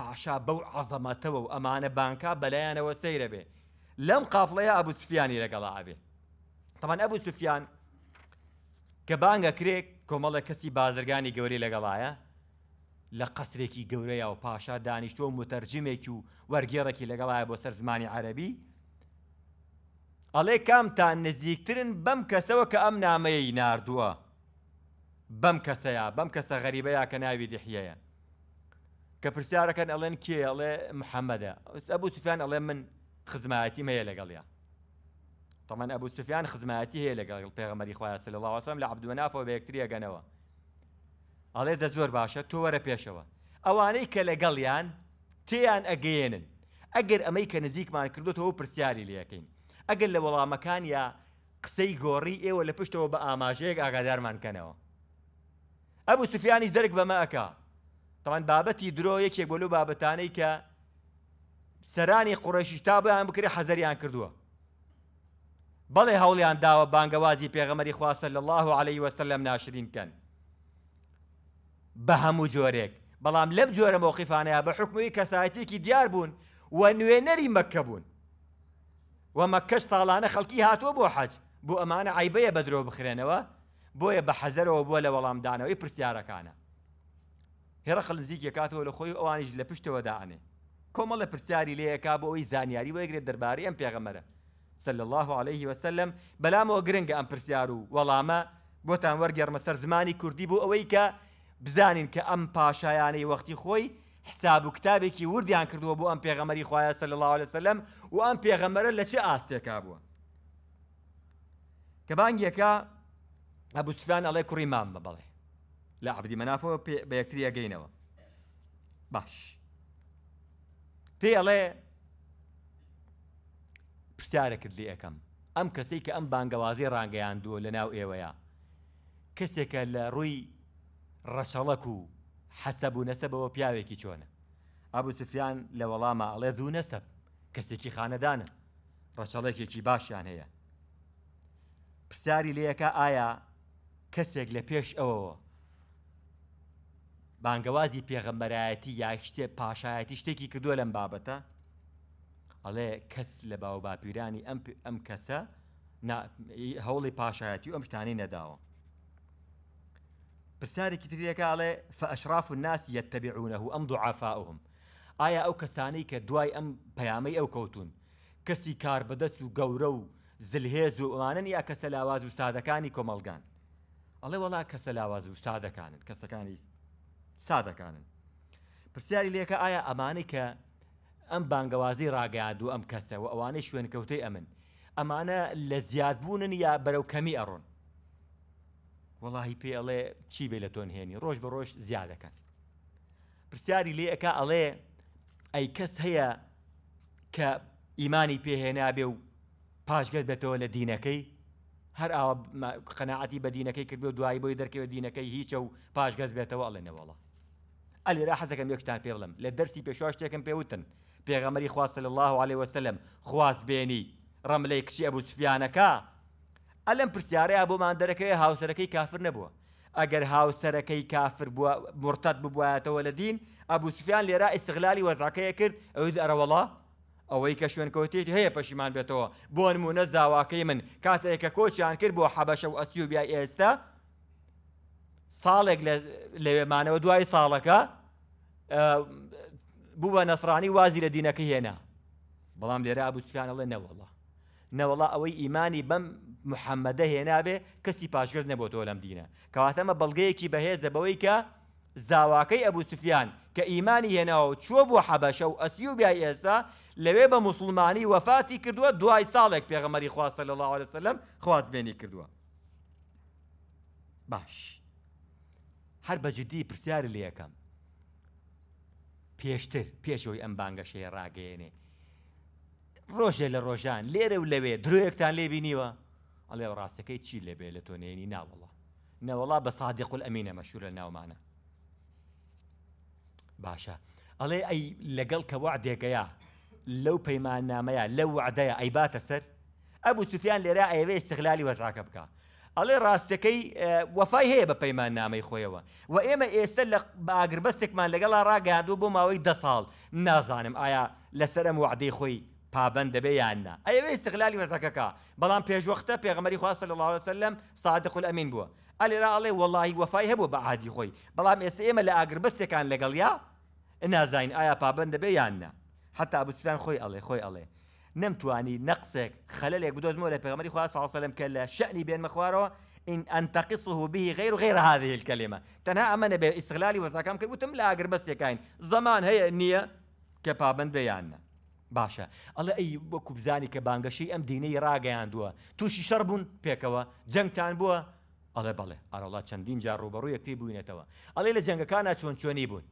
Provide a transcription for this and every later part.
پاشا بەو عەزەمەتەوە و ئەمانە بانکا بەلایانەوە سەیرە بێ لەم قافڵەیە ئەبو سفیانی لەگەڵا ئەبێ تەمان ئەبو سفیان کە بانگە کرێک کۆمەڵە کەسی بازرگانی گەورەی لەگەڵایە لە قەسرێکی گەورەیە و پاشا دانیشتوە و متەرجمێکی و وەرگێڕێکی لەگەڵایە بۆ سەر زمانی عەربی ئەڵێ کامتان نزیکترن بەم کەسەوە کە ئەم نامەیەی ناردووە بەم کەسەیە بەم کەسە غەریبەیە کە ناوی دیحیەیە کە پرسیارەکەن ئەڵێن کێ ئەڵێ محەممەدە ئەبوو سفیان ئەڵێ من خزمایەتی مەیە لەگەڵیا تەمان ئەبوو سفیان خزمایەتی هەیە لەگەڵ پێغەمەری خخوای سل الله وسلم لە عبدوە نافەوە بەکتریەگەنەوە ئەڵێ دە زۆر باشە تۆ وەرە پێشەوە ئەوانەی کە لەگەڵیان تێیان ئەگەێنن ئەگەر ئەمەی کە نزیکمان کردوتەوە پرسیاری لەکەین ئەگەر لە وەڵامەکان یا قسەی گۆڕی ئێوە لە پشتەوە بە ئاماژەیەک ئاگادارمان کەنەوە ئەبو سوفیانیش دەرک بەمە ئەکا تەبعەن بابەتی درۆ یەکێک بۆ لەو بابەتانەی کە سەرانی قوڕەیشیش تا بۆیان بکرێ حەزەریان کردووە بەڵێ هەوڵیان داوە بانگەوازی پێغەمەری خوا صلی الله علیه وسلم ناشرین کەن بە هەموو جۆرێک بەڵام لەم جۆرە مەوقیفانەیە بە حکومی کەسایەتێکی دیار بوون و نوێنەری مەکە بوون و مەکەش ساڵانە خەڵکی هاتووە بۆ حەج بۆ ئەمانە عیبەیە بە درۆ بخرێنەوە بۆیە بە حەزەرەوە بووە لە وەڵامدانەوەی پرسیارەکانە. هرقل نزیکی ئەکاتەوە لە خۆی و ئەوانیش لە پشتەوە دائەنێ. کۆمەڵە پرسیاری لێ ئەکا بۆ ئەوەی زانیاری وەرگرێ دەربارەی ئەم پێغەمبەرە، صلی اللە علیە و سلم، بەلامەوە گرنگە ئەم پرسیار و وەڵامە بۆتان وەرگێڕمە سەر زمانی کوردی بۆ ئەوەی کە بزانین کە ئەم پاشایانەی وەختی خۆی حساب و کتابێکی وردیان کردووە بۆ ئەم پێغەمبەری خوایە، صلی اللە علیە و سلم، و ئەم پێغەمبەرە لە چ ئاستێکا بووە. کە بانگیەکە ئەبوو سفیان ئەڵێ کوڕی ماممە بەڵێ لە عبدی مەنافەوە بە یەکتری ئەگەینەوە باش پێ ئەڵێ پرسیارە کرد لێ ئەەکەم ئەم کەسەی کە ئەم بانگەوازی ڕانگەیاندووە لە ناو ئێوەیە کەسێکە لە ڕووی ڕەچەڵک و حەسەب و نەسەبەوە پیاوێکی چۆنە ئابوو سفیان لە وەڵامە ئەڵێ دوو نەسەب کەسێکی خانەدانە ڕەچەڵەکێکی باشیان هەیە پرسیاری لەکە ئایا کەسێک لە پێش ئەوەوە بانگەوازی پێغەمبەرایەتی یا شتێ پاشایەتی شتێکی کردووە لەم بابەتە ئەڵێ کەس لە باو باپیرانی ئەم ئەم کەسە هەوڵی پاشایەتی و ئەم شتانی نەداوە پرسیارێکی تریەکە ئەڵێ فەشراف و ناسی یەتەبیعونەه ئەم دوعافاهم ئایا ئەو کەسانەی کە دوای ئەم پەیامەی ئەو کەوتوون کەسی کاربەدەست و گەورە و زلهێز و ئەوانەن یا کەسە لاواز و سادەکانی کۆمەڵگان؟ ئەڵێ وەڵا کەسە لاواز و سادەکانن کەسەکانی سادەکانن پرسیاری لێکە ئایا ئەمانەی کە ئەم بانگەوازی ڕاگەیاند و ئەم کەسە و ئەوانەی شوێنکەوتەی ئەمن ئەمانە لە زیادبوونن یا بەرەو کەمی ئەڕۆن وەڵاهی پێ ئەڵێ چی بێ لە تۆن هێنی ڕۆژ بە ڕۆژ زیادەکەن پرسیاری لێ ئەکا ئەڵێ ئەی کەس هەیە کە ئیمانی پێ هێنابێ و پاشگەز بێتەوە لە دینەکەی هەر ئاوا قەناعەتی بە دینەکەی کردو دوایی بۆی دەرکەوێت دینەکەی هیچە و پاشگەز بێتەوە ئەڵێ نەوەڵا ئەلیرا حەزەکەم یەکشتان پێ بڵم لە دەرسی پێشوا شتێکم پێوتن پێغەمەری خواست لە الله عليه وسلم خواست بێنی ڕەملەی کچی ئەبوو سفیانەکە ئەلم پرسیارەیە بۆمان دەرەکەی هاوسەرەکەی کافر نەبووە ئەگەر هاوسەرەکەی کافر بوە مورتەد ببوایەتەوە لە دین ئەبو سفیان لێرا ئیستغلالی وەزعەکەی ئەکرد ئەوت ئەرەوەڵا ئەوەی کە شوێنکەوتێکی هەیە پەشیمان بێتەوە بۆنمونە زاواکەی من کاتێک کە کۆچیان کرد بۆ حەبەشە و ئەسیوبیای ئێستا ساڵێک لەوێ مانەوە دوای ساڵەکە بوو بە نەسرانی وازی لە دینەکە هێنا بەڵام لێرە ئەبوسفیانەڵێ نەوەڵە نەوەڵا ئەوەی ئیمانی بەم محەمەدە هێنابێ کەسی پاشگەز نەبۆتەوە لەم دینە کەواتە ئەمە بەڵگەیەکی بەهێزە بەوەی کە زاواکەی ئەبو سفیان کە ئیمانی هێناوە چووە بۆ حەبەشە و ئەسیوبیای ئێستا لەوێ بە موسڵمانی وەفاتی کردووە دوای ساڵێک پێغەمەری خوا صلی الله علیه وسلم خوازبێنی کردووە باش هەر بە جدی پرسیار لێ یەکەم پێشتر پێشەوەی ئەم بانگەشەیە ڕاگەیەنێ ڕۆژێ لە ڕۆژان لێرە و لەوێ درۆیەکتان لێ بینیوە؟ ئەڵێ ڕاستەکەی چی لێ بێ لە تۆ نێنی ناوەڵا نەوەڵا بە سادق الامینە مەشهور لە ناومانە باشە ئەڵێ ئەی لەگەڵ کە وەعدێکەیە لەو پەیماننامەیە لەو وعدەیە ئەی باتە سەر ئەبوو سوفیان لێرە ئەیەوێ استغلالی وەزعەکە بکە ئەڵێ ڕاستەکەی وەفای هەیە بە پەیماننامەی خۆیەوە و ئێمە ئێستە لە ئاگربەستێکمان لەگەڵا ڕاگەیاندووە بۆ ماوەی دە ساڵ، نازانم ئایا لەسەر ئەم وەعدەی خۆی پابەند دەبێ یان نا، ئەیەوێ ئیستغلالی وەزعەکە کا، بەڵام پێشوەختە پێغەمبەری خوا صلی اللە علیە وسلم صادق الامین بووە، ئەلێرا ئەڵێ وەڵاهی وەفای هەبووە بە عەهدی خۆی، بەڵام ئێستە ئێمە لە ئاگربەستێکان لەگەڵیا، نازانین ئایا پابەند دەبێ یان نا، حەتا ابو سفیان خۆی ئەڵێ خۆی ئەڵێ. نەمتوانی نە قسەیەک خەلەلێک بدۆزمەوە لە پێغەمبەری خوا صلی اللە علیە و سلم کە لە شەئنی بێنمە خوارەوە ان انتقصه به غیر غیر هذه الکلمە تەنها ئەمە نەبێ ئیستغلالی وەزعەکەم کرد وتم لە ئاگربەستێکاین زەمان هەیە نییە کە پابەند بێ یان نە باشە ئەڵێ ئەی وەکو بزانی کە بانگەشەی ئەم دینەی ڕاگەیاندووە تووشی شەڕ بوون پێکەوە جەنگتان بووە ئەڵێ بەڵێ ئارەڵا چەندین جار ڕووبەڕووی یەکتری بووینەتەوە، ئەڵێ لە جەنگەکانا چۆن چۆنی بوون،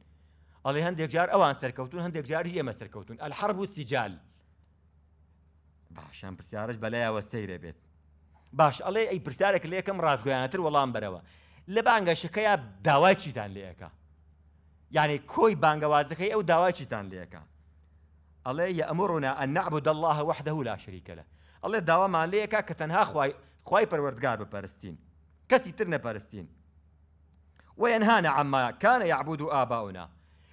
ئەڵێ هەندێک جار ئەوان سەرکەوتوون هەندێک جاریش ئێمە سەرکەوتوون، الحرب سجال. باش ئەم پرسیارەش بەلایەوە سەیرە بێت. باش ئەڵێ ئەی پرسیارێک لە یەکەم ڕاستگۆیانەتر وەڵام بەرەوە، لە بانگەشەکەیا داوای چیتان لێ ئەکا؟ یانی کۆی بانگەوازەکەی ئەو داوای چیتان لێ ئەکا؟ ئەڵێ یەئمرنا ان نعبد الله وحده لا شریک لە ئەڵێ داوامان لێ ئەکا کە تەنها خوای خوای پەروەردگار بپەرستین کەسی تر نەپەرستین وەیەنهانا عەما کان یعبود ئاباؤنا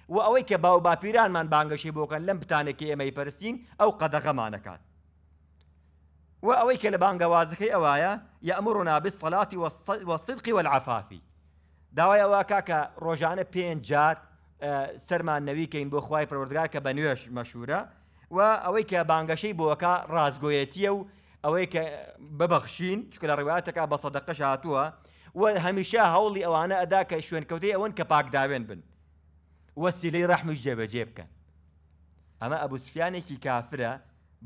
و ئەوەی کە باو باپیرانمان بانگەشەی بۆ کەن لەم بتانەی کە ئێمەی پەرستین ئەو قەدەغەمان ئەکات و ئەوەی کە لە بانگەوازەکەی ئەوایە یەئمرنا بالصلاة والصدق والعفاف داوای ئەوە کا کە ڕۆژانە پێنج جار سەرمان نەوی کەین بۆ خوای پەروەردگار کە بە نوێژ مەشهورە و ئەوەی کە بانگەشەی بۆکە ڕاستگۆیەتیە و ئەوەی کە ببەخشین چکە لە ڕواتەکە بە سەدەقەش هاتووە و هەمیشە هەوڵی ئەوانە ئەدا کە شوێنکەوتەی ئەوەن کە پاکداوێن بن وەسیلەی ڕەحمیش جێبەجێ بکەن ئەمە ئەبوو سفیانێکی کافرە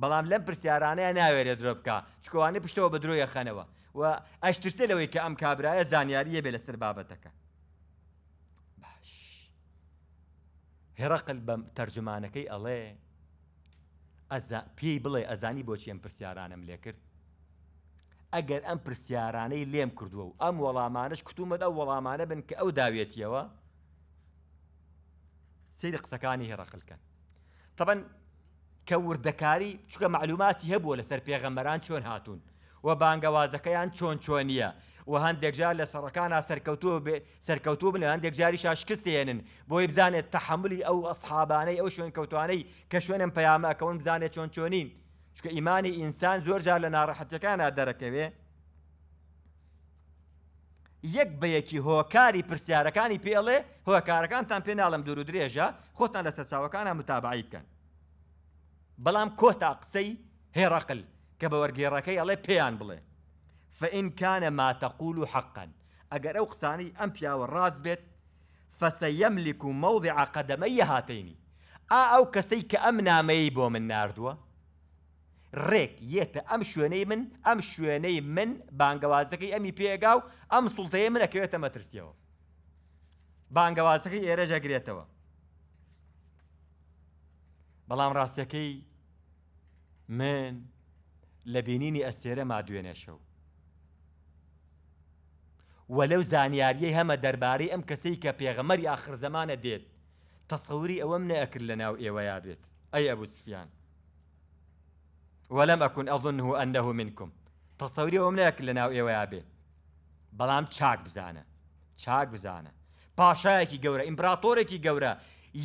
بەڵام لەم پرسیارانەیە ناوێرێت درۆ بکە چکوانەی پشتەوە بە درۆیە خەنەوە و ئەشترسێ لەوەی کە ئەم کابرایە زانیاریە بێ لەسەر بابەتەکە باش هەرەقل بە تەرجمانەکەی ئەڵێ، ئەزا، پێی بڵێ ئەزانی بۆچی ئەم پرسیارانەم لێ کرد؟ ئەگەر ئەم پرسیارانەی لێم کردووە و ئەم وەڵامانەش کتوومت ئەو وەڵامانە بن کە ئەو داویەتییەوە، سەیری قسەکانی هەرەقل کەن. تەبەن کە وردەکاری، چونکە مەعلووماتی هەبووە لە سەر پێغەمبەران چۆن هاتوون و بانگەوازەکەیان چۆن چۆنییە و هەندێک جار لە سەڕەکانا سەرکەوتووە بێ، سەرکەوتوو بن هەندێک جاریشا شکستی هێنن بۆی بزانێت تەحەمولی ئەو ئەسحابانەی ئەو شوێن کەوتوانەی کە شوێن ئەم پەیامە ئەکەون بزانێت چۆن چۆنین چونکە ئیمانی ئینسان زۆر جار لە ناڕەحەتیەکانا دەرەکەوێ یەک بە یەکی هۆکاری پرسیارەکانی پێڵێ هۆکارەکانتان پێ ناڵم دوور و درێژە خۆتان لە سەرچاوەکانە متابعی بکەن بەڵام کۆتا قسەی هێڕەقل کە بە وەرگێڕەکەی ئەڵێ پێیان بڵێ فإن كان ما تقول حقا ئەگەر ئەو قسانەی ئەم پیاوە ڕاست بێت، فسیملک موضع قدمی هاتین، ئا ئەو کەسەی کە ئەم نامەیەی بۆ من ناردووە، ڕێک یێتە ئەم شوێنەی من، ئەم شوێنەی من بانگەوازەکەی ئەمی پێ ئەگا و ئەم سوڵتەی من ئەکەوێتە مەترسیەوە. بانگەوازەکەی ئێرەش ئەگرێتەوە. بەڵام ڕاستیەکەی من لە بینینی ئەستێرەما دوێنێ شەو وە لەو زانیاریەی هەمە دەربارەی ئەم کەسەی کە پێغەمەری ئاخر زەمانە دێت تەسەوری ئەوەم نەئەکرد لە ناو ئێوەیا بێت ئەی ئەبوو سفیان ولم أكن أظنه أنه منكم تەسەوری ئەوەم نەئەکرد لە ناو ئێوەیا بێت بەڵام چاک بزانە، چاک بزانە، پاشایەکی گەورە، ئیمپراتۆرێکی گەورە،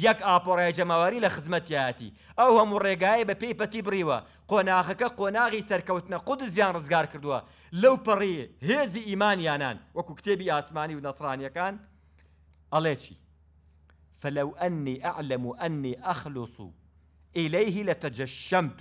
یەک ئاپۆرای جەماوەری لە خزمەتیایەتی، ئەو هەموو ڕێگایەی بە پێی پەتی بڕیوە، قۆناغەکە قۆناغی سەرکەوتنە، قودسیان ڕزگار کردووە لەو پەڕی هێزی ئیمانیانان، وەکو کتێبی ئاسمانی و نەسڕانیەکان ئەڵێ چی؟ فلو أني أعلم أني أخلص إليه لتجشمت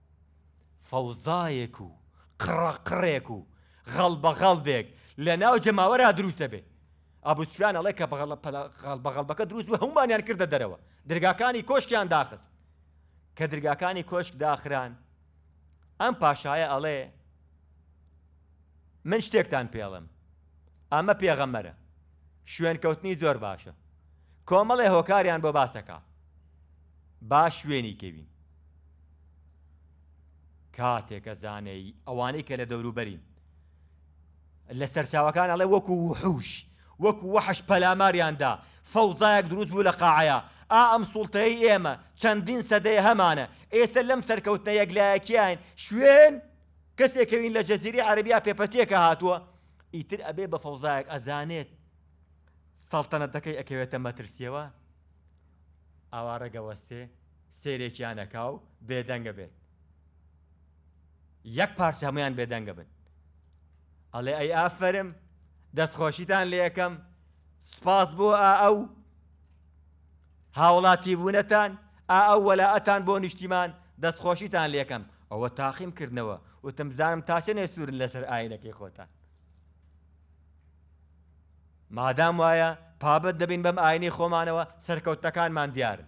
فەوزایەک و قڕەقڕێک و غەڵبەغەڵبێک لە ناو جەماوەرا دروست دەبێ. ئەبو سفیان ئەڵێ کە غەڵبەغەڵبەکە دروست بوو هەموومانیان کردە دەرەوە، درگاکانی کۆشکیان داخست. کە درگاکانی کۆشک داخران، ئەم پاشایە ئەڵێ، من شتێکتان پێ ئەڵێم، ئەمە پێغەمبەرە، شوێنکەوتنی زۆر باشە. کۆمەڵێ هۆکاریان بۆ باس ئەکا با شوێنی کەوین. کاتێک ئەزانێی ئەوانەی کە لە دەوروبەرین لە سەرچاوەکان ئەڵێ وەکو وحوش وەکو وحش پەلاماریان دا فەوزایەک دروست بوو لە قاعەیە ئا ئەم سوڵتەی ئێمە چەندین سەدەیە هەمانە ئێستا لەم سەرکەوتنە یەکلایەکیان شوێن کەسێکەوین لە جەزیری عەربیا پێپەتێکە هاتووە ئیتر ئەبێ بە فەوزایەک ئەزانێت سەڵتەنەتەکەی ئەکەوێتە مەترسیەوە ئاوارە گەوەستێ سەیرێکیان ئەکا و بێدەنگ ئەبێت یەک پارچە هەموویان بێدەنگ ئەبن ئەڵێ ئەی ئافەرم دەستخۆشیتان لێ ئەکەم سوپاس بۆ ئا ئەو هاوڵاتی بوونەتان ئا ئەو وەلائەتان بۆ نیشتیمان دەستخۆشیتان لێ ئەکەم ئەوە تاقیم کردنەوە وتم بزانم تا چەنێ سوورن لەسەر ئاینەکەی خۆتان مادام وایە پابەت دەبین بەم ئاینەی خۆمانەوە سەرکەوتنەکانمان دیارن.